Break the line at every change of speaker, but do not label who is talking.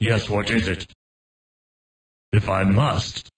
Yes, what is it? If I must.